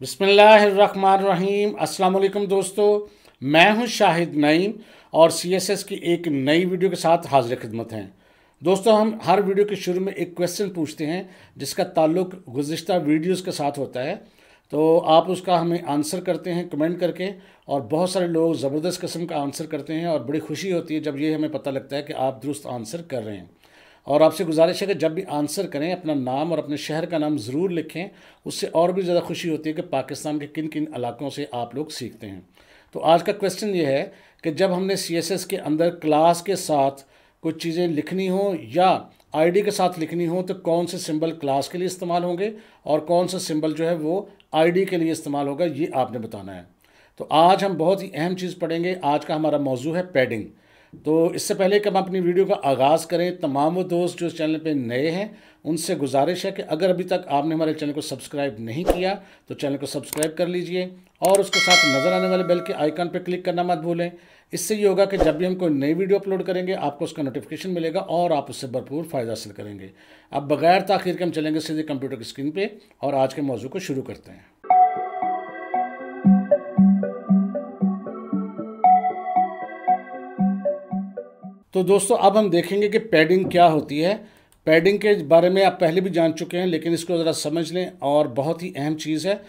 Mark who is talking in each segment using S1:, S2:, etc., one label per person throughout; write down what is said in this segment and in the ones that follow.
S1: बिसमीम अस्सलाम दोस्तों, मैं हूँ शाहिद नईम और सीएसएस की एक नई वीडियो के साथ हाजिर खिदमत हैं। दोस्तों, हम हर वीडियो के शुरू में एक क्वेश्चन पूछते हैं, जिसका ताल्लुक गुज्त वीडियोज़ के साथ होता है। तो आप उसका हमें आंसर करते हैं, कमेंट करके, और बहुत सारे लोग ज़बरदस्त किस्म का आंसर करते हैं और बड़ी खुशी होती है जब ये हमें पता लगता है कि आप दुरुस्त आंसर कर रहे हैं। और आपसे गुजारिश है कि जब भी आंसर करें, अपना नाम और अपने शहर का नाम ज़रूर लिखें। उससे और भी ज़्यादा खुशी होती है कि पाकिस्तान के किन किन इलाकों से आप लोग सीखते हैं। तो आज का क्वेश्चन ये है कि जब हमने सीएसएस के अंदर क्लास के साथ कुछ चीज़ें लिखनी हो या आईडी के साथ लिखनी हो तो कौन से सिंबल क्लास के लिए इस्तेमाल होंगे और कौन सा सिंबल जो है वो आईडी के लिए इस्तेमाल होगा, ये आपने बताना है। तो आज हम बहुत ही अहम चीज़ पढ़ेंगे। आज का हमारा मौजू है पैडिंग तो इससे पहले कि हम अपनी वीडियो का आगाज़ करें, तमाम दोस्त जो इस चैनल पे नए हैं, उनसे गुजारिश है कि अगर अभी तक आपने हमारे चैनल को सब्सक्राइब नहीं किया तो चैनल को सब्सक्राइब कर लीजिए और उसके साथ नज़र आने वाले बेल के आइकन पर क्लिक करना मत भूलें। इससे ये होगा कि जब भी हम कोई नई वीडियो अपलोड करेंगे, आपको उसका नोटिफिकेशन मिलेगा और आप उससे भरपूर फ़ायदा हासिल करेंगे। अब बगैर तखिर के हम चलेंगे सीधे कंप्यूटर की स्क्रीन पर और आज के मौजू को शुरू करते हैं। तो दोस्तों, अब हम देखेंगे कि पैडिंग क्या होती है। पैडिंग के बारे में आप पहले भी जान चुके हैं, लेकिन इसको ज़रा समझ लें और बहुत ही अहम चीज़ है।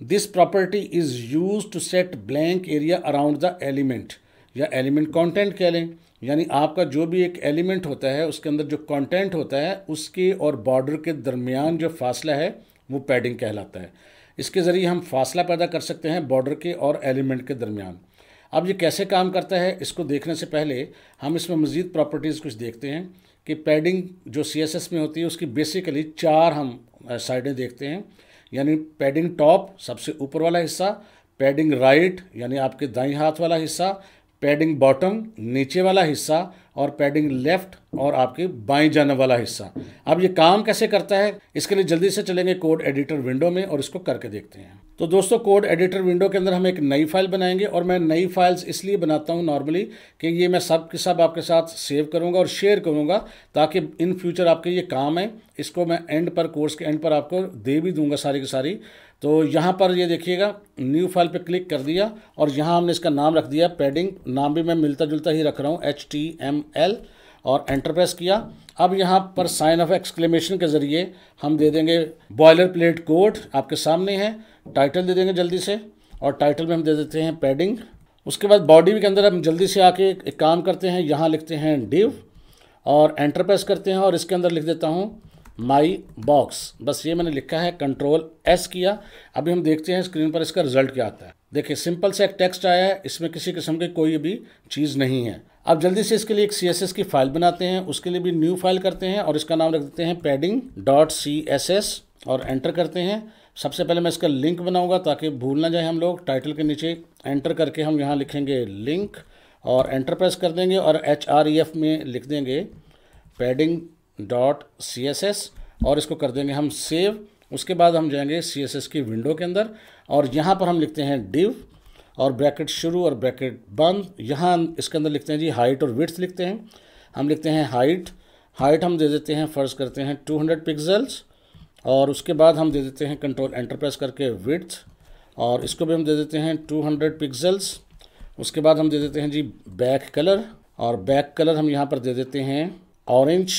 S1: This property is use to set blank area around the element या एलिमेंट कंटेंट कह लें। यानी आपका जो भी एक एलिमेंट होता है, उसके अंदर जो कंटेंट होता है, उसके और बॉर्डर के दरमियान जो फासला है, वो पैडिंग कहलाता है। इसके ज़रिए हम फासला पैदा कर सकते हैं बॉर्डर के और एलिमेंट के दरमियान। अब ये कैसे काम करता है, इसको देखने से पहले हम इसमें मज़ीद प्रॉपर्टीज़ कुछ देखते हैं कि पैडिंग जो सीएसएस में होती है, उसकी बेसिकली चार हम साइडें देखते हैं। यानी पैडिंग टॉप सबसे ऊपर वाला हिस्सा पैडिंग राइट यानी आपके दाई हाथ वाला हिस्सा पैडिंग बॉटम नीचे वाला हिस्सा और पैडिंग लेफ़्ट और आपके बाएँ जाने वाला हिस्सा। अब ये काम कैसे करता है? इसके लिए जल्दी से चलेंगे कोड एडिटर विंडो में और इसको करके देखते हैं। तो दोस्तों कोड एडिटर विंडो के अंदर हम एक नई फ़ाइल बनाएँगे और मैं नई फाइल्स इसलिए बनाता हूँ नॉर्मली कि ये मैं सब के सब आपके साथ सेव करूँगा और शेयर करूँगा ताकि इन फ्यूचर आपके ये काम है इसको मैं एंड पर कोर्स के एंड पर आपको दे भी दूँगा सारी की सारी। तो यहाँ पर ये देखिएगा न्यू फ़ाइल पे क्लिक कर दिया और यहाँ हमने इसका नाम रख दिया पैडिंग नाम भी मैं मिलता जुलता ही रख रहा हूँ एच टी एम एल और एंटर प्रेस किया। अब यहाँ पर साइन ऑफ़ एक्सक्लेमेशन के ज़रिए हम दे देंगे बॉयलर प्लेट कोड आपके सामने है टाइटल दे देंगे जल्दी से और टाइटल में हम दे देते हैं पैडिंग उसके बाद बॉडी के अंदर हम जल्दी से आके एक काम करते हैं, यहाँ लिखते हैं डिव और एंटर प्रेस करते हैं और इसके अंदर लिख देता हूँ माई बॉक्स बस ये मैंने लिखा है कंट्रोल एस किया। अभी हम देखते हैं स्क्रीन पर इसका रिज़ल्ट क्या आता है। देखिए सिंपल से एक टेक्स्ट आया है, इसमें किसी किस्म की कोई भी चीज़ नहीं है। अब जल्दी से इसके लिए एक सीएसएस की फ़ाइल बनाते हैं, उसके लिए भी न्यू फ़ाइल करते हैं और इसका नाम रख देते हैं padding dot C S S और एंटर करते हैं। सबसे पहले मैं इसका लिंक बनाऊँगा ताकि भूल ना जाए हम लोग। टाइटल के नीचे एंटर करके हम यहाँ लिखेंगे लिंक और एंटर प्रेस कर देंगे और एच आर ई एफ़ में लिख देंगे padding dot C S S और इसको कर देंगे हम सेव। उसके बाद हम जाएँगे सी एस एस की विंडो के अंदर और यहाँ पर हम लिखते हैं डिव और ब्रैकेट शुरू और ब्रैकेट बंद। यहाँ इसके अंदर लिखते हैं जी हाइट और विड्थ लिखते हैं। हम लिखते हैं हाइट। हाइट हम दे देते हैं, फ़र्ज़ करते हैं 200 पिक्सल्स और उसके बाद हम दे देते हैं कंट्रोल एंटर प्रेस करके विड्थ और इसको भी हम दे देते हैं 200 पिक्सल्स। उसके बाद हम दे देते हैं जी बैक कलर और बैक कलर हम यहाँ पर दे देते हैं ऑरेंज।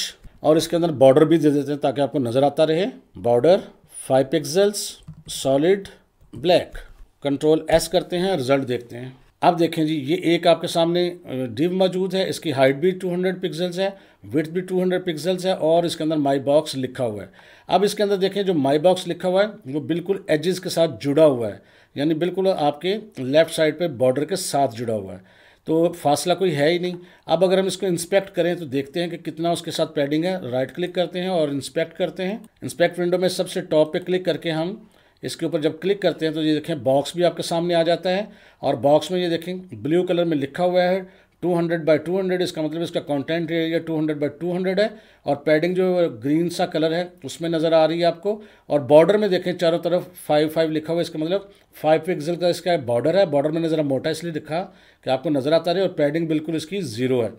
S1: और इसके अंदर बॉर्डर भी दे देते हैं ताकि आपको नज़र आता रहे। Border five pixels solid black control S करते हैं रिज़ल्ट देखते हैं। अब देखें जी, ये एक आपके सामने डिव मौजूद है। इसकी हाइट भी 200 पिक्सल्स है विथ भी 200 पिक्सल्स है और इसके अंदर माई बॉक्स लिखा हुआ है। अब इसके अंदर देखें, जो माई बॉक्स लिखा हुआ है, वो बिल्कुल एजेस के साथ जुड़ा हुआ है। यानी बिल्कुल आपके लेफ़्ट साइड पे बॉर्डर के साथ जुड़ा हुआ है। तो फासला कोई है ही नहीं। अब अगर हम इसको इंस्पेक्ट करें तो देखते हैं कि कितना उसके साथ पैडिंग है। राइट क्लिक करते हैं और इंस्पेक्ट करते हैं। इंस्पेक्ट विंडो में सबसे टॉप पे क्लिक करके हम इसके ऊपर जब क्लिक करते हैं तो ये देखें बॉक्स भी आपके सामने आ जाता है। और बॉक्स में ये देखें ब्लू कलर में लिखा हुआ है। 200 हंड्रेड बाई टू हंड्रेड इसका मतलब इसका content area two hundred by two hundred है, और पैडिंग जो ग्रीन सा कलर है, उसमें नज़र आ रही है आपको, और बॉर्डर में देखें, चारों तरफ़ फाइव फाइव लिखा हुआ इसका मतलब फाइव पिक्सल का इसका बॉर्डर है बॉर्डर में ज़रा मोटा इसलिए लिखा कि आपको नज़र आता रहे, और पैडिंग बिल्कुल इसकी ज़ीरो है।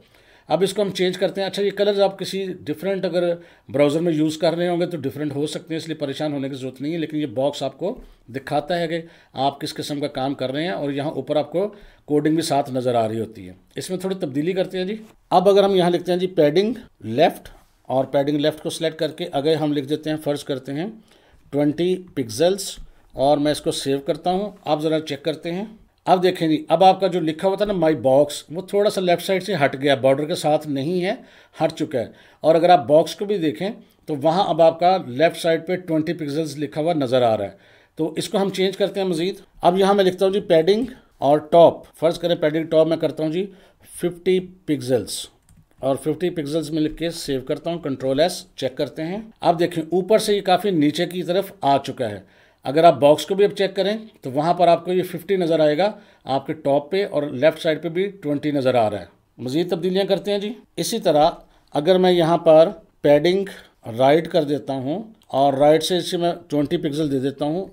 S1: अब इसको हम चेंज करते हैं। अच्छा ये कलर्स आप किसी डिफरेंट अगर ब्राउज़र में यूज़ कर रहे होंगे तो डिफरेंट हो सकते हैं, इसलिए परेशान होने की ज़रूरत नहीं है, लेकिन ये बॉक्स आपको दिखाता है कि आप किस किस्म का काम कर रहे हैं और यहाँ ऊपर आपको कोडिंग भी साथ नज़र आ रही होती है। इसमें थोड़ी तब्दीली करते हैं जी। अब अगर हम यहाँ लिखते हैं जी पैडिंग लेफ़्ट और पैडिंग लेफ़्ट को सिलेक्ट करके अगर हम लिख देते हैं, फ़र्ज़ करते हैं ट्वेंटी पिक्सल्स और मैं इसको सेव करता हूँ। आप ज़रा चेक करते हैं। अब देखें जी अब आपका जो लिखा हुआ था ना माई बॉक्स वो थोड़ा सा लेफ़्ट साइड से हट गया बॉर्डर के साथ नहीं है, हट चुका है। और अगर आप बॉक्स को भी देखें तो वहाँ अब आपका लेफ़्ट साइड पे 20 पिक्सल्स लिखा हुआ नज़र आ रहा है। तो इसको हम चेंज करते हैं, मज़ीद। अब यहाँ मैं लिखता हूँ जी पैडिंग और टॉप फ़र्ज़ करें पैडिंग टॉप मैं करता हूँ जी फिफ्टी पिक्सल्स और 50 पिक्सल्स में लिख के सेव करता हूँ कंट्रोल एस चेक करते हैं। अब देखें, ऊपर से ये काफ़ी नीचे की तरफ़ आ चुका है। अगर आप बॉक्स को भी अब चेक करें तो वहाँ पर आपको ये 50 नज़र आएगा। आपके टॉप पे और लेफ़्ट साइड पे भी 20 नज़र आ रहा है। मज़ीद तब्दीलियाँ करते हैं जी। इसी तरह, अगर मैं यहाँ पर पैडिंग राइट कर देता हूँ, और राइट से इसे मैं 20 पिक्सल दे देता हूँ,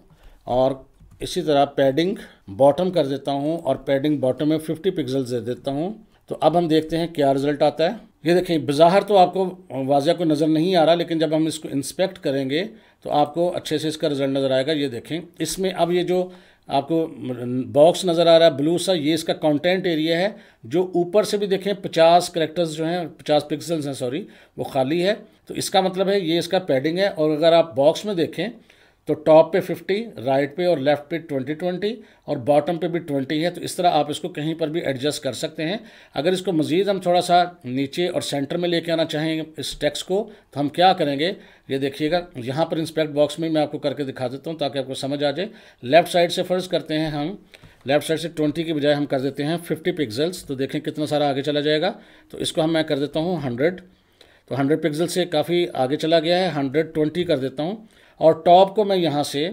S1: और इसी तरह पैडिंग बॉटम कर देता हूँ, और पैडिंग बॉटम में 50 पिक्सल दे देता हूँ तो अब हम देखते हैं क्या रिज़ल्ट आता है। ये देखें बाहर तो आपको वाजह को नज़र नहीं आ रहा, लेकिन जब हम इसको इंस्पेक्ट करेंगे तो आपको अच्छे से इसका रिज़ल्ट नज़र आएगा। ये देखें, इसमें अब ये जो आपको बॉक्स नज़र आ रहा है ब्लू सा, ये इसका कंटेंट एरिया है, जो ऊपर से भी देखें, पचास करेक्टर्स जो हैं, पचास पिक्सल्स हैं सॉरी वो खाली है। तो इसका मतलब है ये इसका पैडिंग है, और अगर आप बॉक्स में देखें तो टॉप पे 50 राइट पे और लेफ़्ट पे 20 20 और बॉटम पे भी 20 है तो इस तरह आप इसको कहीं पर भी एडजस्ट कर सकते हैं। अगर इसको मज़ीद हम थोड़ा सा नीचे और सेंटर में लेके आना चाहेंगे इस टेक्स्ट को तो हम क्या करेंगे? ये देखिएगा, यहाँ पर इंस्पेक्ट बॉक्स में मैं आपको करके दिखा देता हूँ ताकि आपको समझ आ जाए। लेफ़्ट साइड से फ़र्ज़ करते हैं हम लेफ़्ट साइड से ट्वेंटी की बजाय हम कर देते हैं फिफ्टी पिक्सल्स तो देखें कितना सारा आगे चला जाएगा। तो इसको हम मैं कर देता हूँ हंड्रेड तो हंड्रेड पिक्सल से काफ़ी आगे चला गया है, हंड्रेड ट्वेंटी कर देता हूँ। और टॉप को मैं यहाँ से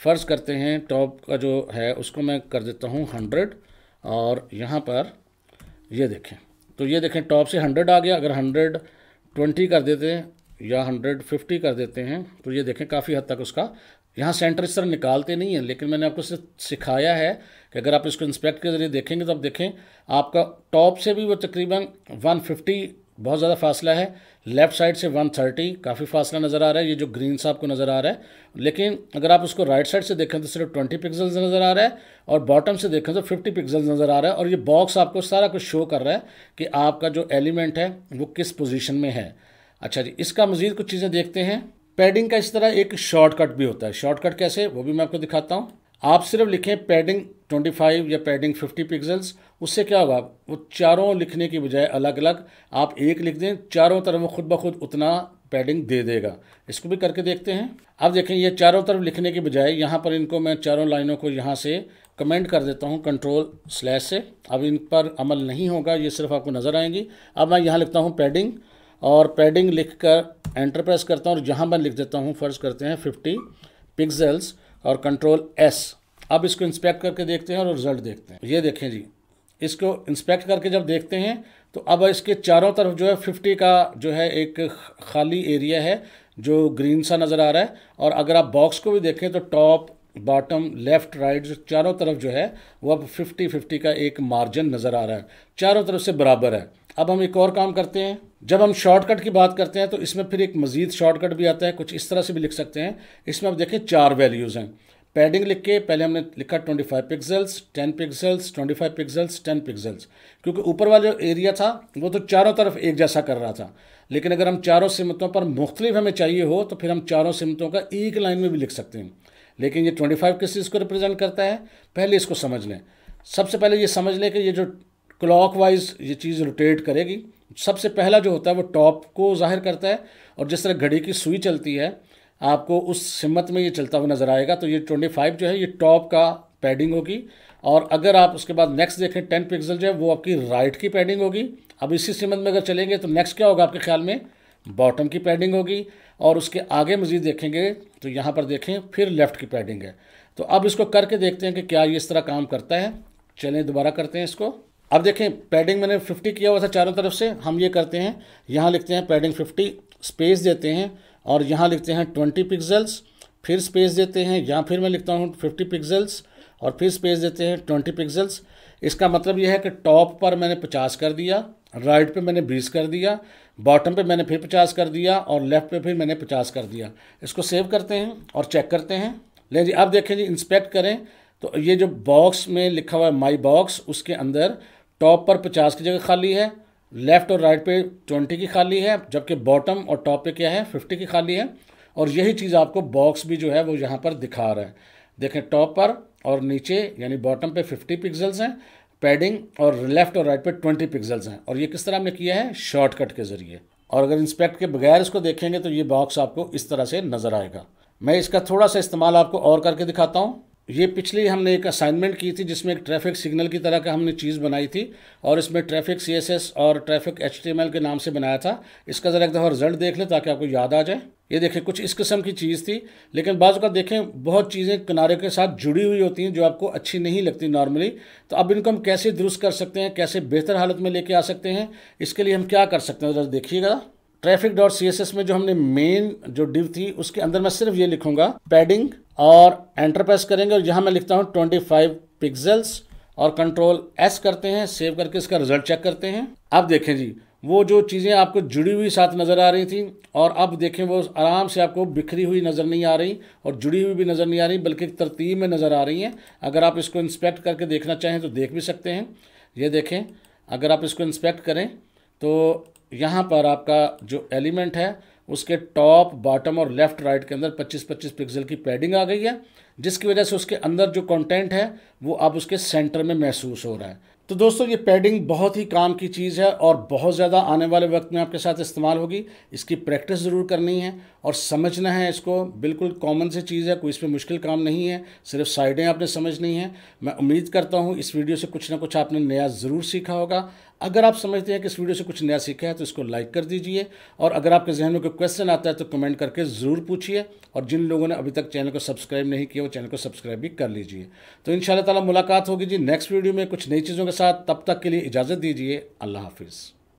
S1: फ़र्ज़ करते हैं, टॉप का जो है उसको मैं कर देता हूँ हंड्रेड। और यहाँ पर ये देखें तो ये देखें टॉप से हंड्रेड आ गया। अगर हंड्रेड ट्वेंटी कर देते हैं या हंड्रेड फिफ्टी कर देते हैं तो ये देखें काफ़ी हद तक उसका यहाँ सेंटर इस तरह निकालते नहीं हैं, लेकिन मैंने आपको सिखाया है कि अगर आप इसको इंस्पेक्ट के ज़रिए देखेंगे तो आप देखें, आपका टॉप से भी वो तकरीबन 150 बहुत ज़्यादा फासला है। लेफ़्ट साइड से 130 काफ़ी फासला नज़र आ रहा है, ये जो ग्रीन सा आपको नज़र आ रहा है। लेकिन अगर आप उसको राइट साइड से देखें तो सिर्फ़ 20 पिक्सल्स नज़र आ रहा है और बॉटम से देखें तो 50 पिक्सल्स नज़र आ रहा है। और ये बॉक्स आपको सारा कुछ शो कर रहा है कि आपका जो एलिमेंट है वो किस पोजिशन में है। अच्छा जी, इसका मज़ीद कुछ चीज़ें देखते हैं। पैडिंग का इस तरह एक शॉर्टकट भी होता है। शॉर्टकट कैसे, वो भी मैं आपको दिखाता हूँ। आप सिर्फ़ लिखें पैडिंग 25 या पैडिंग 50 पिक्सल्स उससे क्या होगा? वो चारों लिखने की बजाय अलग अलग आप एक लिख दें, चारों तरफ़ वो खुद ब खुद उतना पैडिंग दे देगा। इसको भी करके देखते हैं। अब देखें, ये चारों तरफ़ लिखने की बजाय यहाँ पर इनको मैं चारों लाइनों को यहाँ से कमेंट कर देता हूँ कंट्रोल स्लैश से। अब इन पर अमल नहीं होगा, ये सिर्फ़ आपको नज़र आएँगी। अब मैं यहाँ लिखता हूँ पैडिंग और पैडिंग लिख कर एंटर प्रेस करता हूँ, और जहाँ मैं लिख देता हूँ, फ़र्ज़ करते हैं फिफ्टी पिक्सल्स और कंट्रोल एस अब इसको इंस्पेक्ट करके देखते हैं और रिज़ल्ट देखते हैं। ये देखें जी। इसको इंस्पेक्ट करके जब देखते हैं तो अब इसके चारों तरफ़ जो है फिफ्टी का जो है एक खाली एरिया है, जो ग्रीन सा नज़र आ रहा है। और अगर आप बॉक्स को भी देखें तो टॉप बॉटम लेफ़्ट राइट चारों तरफ़ जो है, वो अब फिफ्टी फिफ्टी का एक मार्जिन नज़र आ रहा है। चारों तरफ़ से बराबर है। अब हम एक और काम करते हैं। जब हम शॉर्टकट की बात करते हैं तो इसमें फिर एक मज़ीद शॉर्टकट भी आता है। कुछ इस तरह से भी लिख सकते हैं। इसमें आप देखें चार वैल्यूज़ हैं। पैडिंग लिख के पहले हमने लिखा 25 पिक्सल्स 10 पिक्सल्स 25 पिक्सल्स 10 पिक्सल्स क्योंकि ऊपर वाला जो एरिया था, वो तो चारों तरफ़ एक जैसा कर रहा था। लेकिन अगर हम चारों सिमतों पर मुख्तलिफ़ हमें चाहिए हो तो फिर हम चारों सिमतों का एक लाइन में भी लिख सकते हैं। लेकिन ये 25 किस चीज़ को रिप्रेजेंट करता है? पहले इसको समझ लें। सबसे पहले ये समझ लें कि ये जो क्लॉक वाइज ये चीज़ रोटेट करेगी, सबसे पहला जो होता है, वो टॉप को ज़ाहिर करता है, और जिस तरह घड़ी की सुई चलती है आपको उस सिमत में ये चलता हुआ नज़र आएगा। तो ये 25 जो है, ये टॉप का पैडिंग होगी। और अगर आप उसके बाद नेक्स्ट देखें टेन पिक्सल जो है, वो आपकी राइट की पैडिंग होगी। अब इसी सिमत में अगर चलेंगे तो नेक्स्ट क्या होगा आपके ख्याल में? बॉटम की पैडिंग होगी। और उसके आगे मज़ीद देखेंगे तो यहाँ पर देखें, फिर लेफ़्ट की पैडिंग है। तो अब इसको करके देखते हैं कि क्या ये इस तरह काम करता है। चलें, दोबारा करते हैं इसको। अब देखें पैडिंग मैंने 50 किया हुआ था चारों तरफ़ से। हम ये करते हैं, यहाँ लिखते हैं पैडिंग 50 स्पेस देते हैं। और यहाँ लिखते हैं 20 पिक्सल्स फिर स्पेस देते हैं यहाँ फिर मैं लिखता हूँ 50 पिक्सल्स और फिर स्पेस देते हैं 20 पिक्सल्स इसका मतलब यह है कि टॉप पर मैंने 50 कर दिया राइट पे मैंने बीस कर दिया बॉटम पे मैंने फिर पचास कर दिया, और लेफ़्ट पे फिर मैंने पचास कर दिया। इसको सेव करते हैं और चेक करते हैं। ले जी, अब देखें जी इंस्पेक्ट करें। तो ये जो बॉक्स में लिखा हुआ है माई बॉक्स उसके अंदर टॉप पर पचास की जगह खाली है लेफ़्ट और राइट पे ट्वेंटी की खाली है, जबकि बॉटम और टॉप पे क्या है, फिफ्टी की खाली है। और यही चीज़ आपको बॉक्स भी जो है, वो यहाँ पर दिखा रहा है। देखें, टॉप पर और नीचे, यानी बॉटम पे फिफ्टी पिक्सल्स हैं, पैडिंग और लेफ़्ट और राइट पे ट्वेंटी पिक्सल्स हैं। और ये किस तरह हमने किया है, शॉर्टकट के ज़रिए। और अगर इंस्पेक्ट के बगैर इसको देखेंगे तो ये बॉक्स आपको इस तरह से नज़र आएगा। मैं इसका थोड़ा सा इस्तेमाल आपको और करके दिखाता हूँ। ये पिछली हमने एक असाइनमेंट की थी जिसमें एक ट्रैफ़िक सिग्नल की तरह का हमने चीज़ बनाई थी और इसमें ट्रैफ़िक सीएसएस और ट्रैफ़िक एचटीएमएल के नाम से बनाया था। इसका ज़रा एक दफ़ा रिज़ल्ट देख लें ताकि आपको याद आ जाए। ये देखें कुछ इस किस्म की चीज़ थी, लेकिन बाज़ का देखें, बहुत चीज़ें किनारे के साथ जुड़ी हुई होती हैं जो आपको अच्छी नहीं लगती नॉर्मली तो अब इनको हम कैसे दुरुस्त कर सकते हैं, कैसे बेहतर हालत में लेके आ सकते हैं, इसके लिए हम क्या कर सकते हैं? ज़रा देखिएगा। ट्रैफ़िक डॉट सीएसएस में जो हमने मेन जो डिव थी, उसके अंदर मैं सिर्फ़ ये लिखूँगा पैडिंग और एंटर प्रेस करेंगे, और यहाँ मैं लिखता हूँ ट्वेंटी फाइव पिक्सल्स और कंट्रोल एस करते हैं सेव करके इसका रिज़ल्ट चेक करते हैं। अब देखें जी, वो जो चीज़ें आपको जुड़ी हुई साथ नज़र आ रही थी, और अब देखें वो आराम से आपको बिखरी हुई नज़र नहीं आ रही, और जुड़ी हुई भी नज़र नहीं आ रही, बल्कि तरतीब में नज़र आ रही हैं। अगर आप इसको इंस्पेक्ट करके देखना चाहें तो देख भी सकते हैं। ये देखें, अगर आप इसको इंस्पेक्ट करें तो यहाँ पर आपका जो एलिमेंट है, उसके टॉप, बॉटम और लेफ़्ट राइट के अंदर 25-25 पिक्सल की पैडिंग आ गई है, जिसकी वजह से उसके अंदर जो कंटेंट है, वो अब उसके सेंटर में महसूस हो रहा है। तो दोस्तों, ये पैडिंग बहुत ही काम की चीज़ है और बहुत ज़्यादा आने वाले वक्त में आपके साथ इस्तेमाल होगी। इसकी प्रैक्टिस ज़रूर करनी है। और समझना है इसको, बिल्कुल कॉमन सी चीज़ है, कोई इसमें मुश्किल काम नहीं है, सिर्फ़ साइडें आपने समझनी है। मैं उम्मीद करता हूँ इस वीडियो से कुछ ना कुछ आपने नया ज़रूर सीखा होगा। अगर आप समझते हैं कि इस वीडियो से कुछ नया सीखा है तो इसको लाइक कर दीजिए और अगर आपके जहन में कोई क्वेश्चन आता है तो कमेंट करके ज़रूर पूछिए और जिन लोगों ने अभी तक चैनल को सब्सक्राइब नहीं किया, वो चैनल को सब्सक्राइब भी कर लीजिए। तो इन ताला मुलाकात होगी जी नेक्स्ट वीडियो में कुछ नई चीज़ों के साथ। तब तक के लिए इजाज़त दीजिए। अल्लाह हाफिज़।